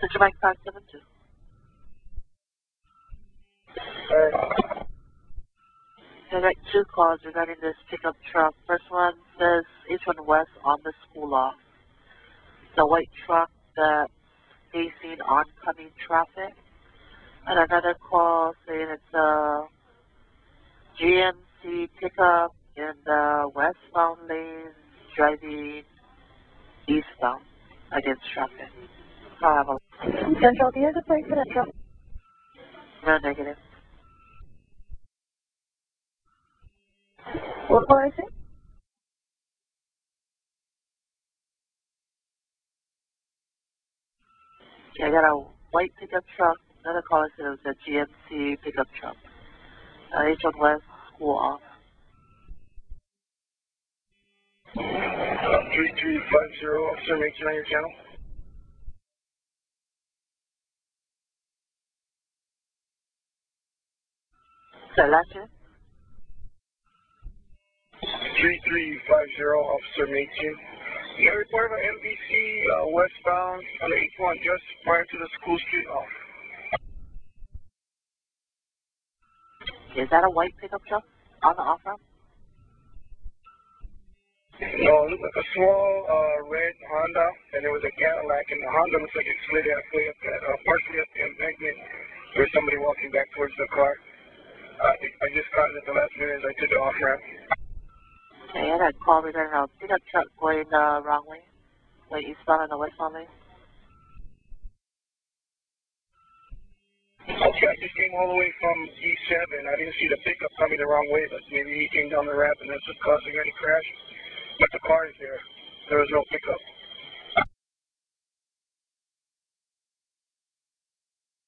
Central Bank 572. Uh, I got two calls regarding this pickup truck. First one says H1 West on the school lot. The white truck that's facing oncoming traffic. And another call saying it's a GMC pickup in the westbound lane driving eastbound against traffic. I'll have a Central, do you have the plate for that truck? no negative. What car is it? Okay, I got a white pickup truck. Another caller said it was a GMC pickup truck. Uh, H1 West, school off. three three five zero, officer, make it on your channel. Sorry, last year? Three three five zero, officer, make you. You report of MVC uh, westbound on the H1 just prior to the school street off. Is that a white pickup truck on the off ramp? No, it looked like a small uh, red Honda, and there was a Cadillac, and the Honda looks like it slid halfway up that, uh, partially up the embankment. There was somebody walking back towards the car. Uh, I just caught it at the last minute as I took the off ramp. Okay, I had a call regarding a pickup truck going the wrong way. Like eastbound on the westbound lane. Okay, I just came all the way from E7. I didn't see the pickup coming the wrong way, but maybe he came down the ramp and that's what causing any crash. But the car is there. There was no pickup.